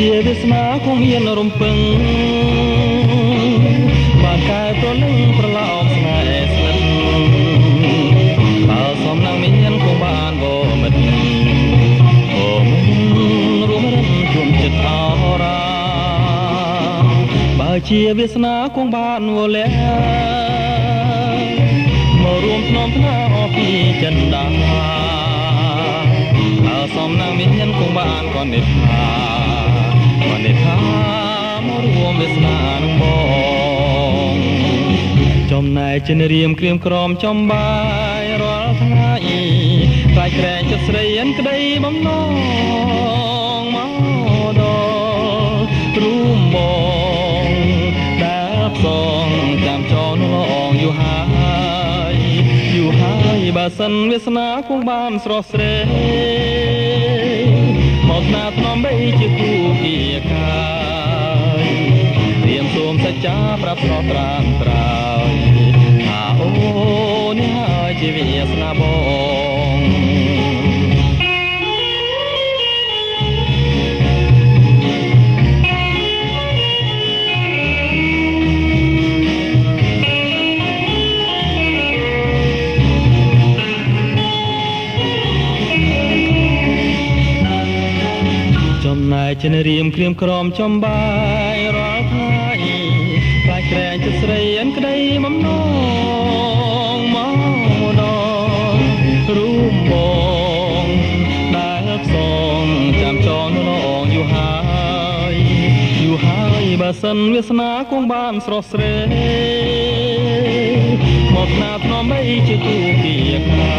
ជាវាសនាគង់មានរំពឹងបានកែប្រលឹងប្រឡោមស្នេហ៍ស្និទ្ធបើសំណាងមានគង់បានបមិត្តអូមិនរួមរិនជុំចិត្តអរាបើជាវាសនាគង់បានវលះមករួមធ្នមថ្នាអពីចិន្តាបើសំណាងមានគង់បានគាត់និថា ចំណែកចិនរៀមក្រៀមក្រំចំបាយរាល់ថ្ងៃខ្លាចក្រែងចិត្តស្រីអិនក្តីបំណងមកដល់រួមបងដែលផ្សងចាំចនលងយូរហើយយូរហើយបើសិនវាសនាគង់បានស្រស់ស្រីមកស្នាថ្នមបីជាគូគីកាយត្រៀមសូមសច្ចាប្រាប់ស្រស់ត្រានត្រើយថា អូនេះហើយជាវាសនាបងចំណែកចិនរៀមក្រៀមក្រំចំបា បើសិនវាសនាគង់បានស្រស់ស្រីមកណាថ្នមបីជាគូគីខា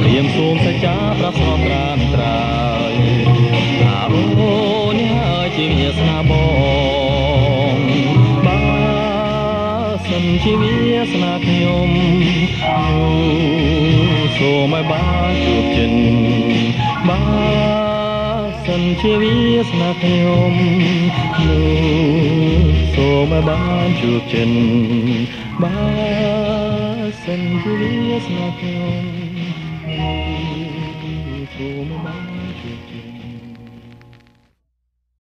ព្រៀមសូមសច្ចាប្រាប់ស្រស់ត្រានត្រើយថាអូនេះហើយជាវាសនាបងបើសិនជាវាសនាខ្ញុំសូមឲ្យបាន សិនជាវាសនាខ្ញុំនោះសូមឲ្យបានជួបចិនបើសិនជាវាសនាខ្ញុំសូមឲ្យបាន